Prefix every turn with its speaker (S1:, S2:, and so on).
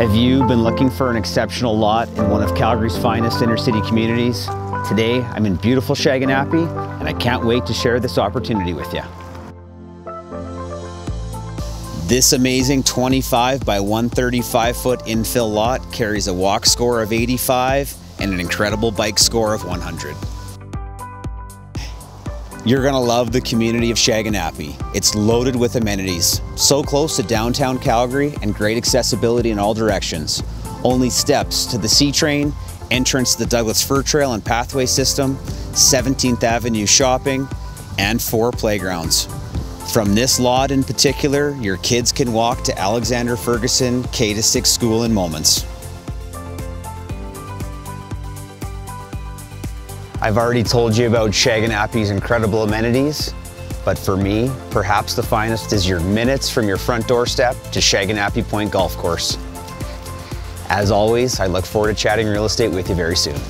S1: Have you been looking for an exceptional lot in one of Calgary's finest inner city communities? Today, I'm in beautiful Shaganappi, and I can't wait to share this opportunity with you. This amazing 25 by 135 foot infill lot carries a walk score of 85 and an incredible bike score of 100. You're gonna love the community of Shaganappi. It's loaded with amenities, so close to downtown Calgary and great accessibility in all directions. Only steps to the C train, entrance to the Douglas Fir Trail and Pathway System, 17th Avenue shopping, and four playgrounds. From this lot in particular, your kids can walk to Alexander Ferguson K-6 school in moments. I've already told you about Shaganappi's incredible amenities, but for me, perhaps the finest is your minutes from your front doorstep to Shaganappi Point Golf Course. As always, I look forward to chatting real estate with you very soon.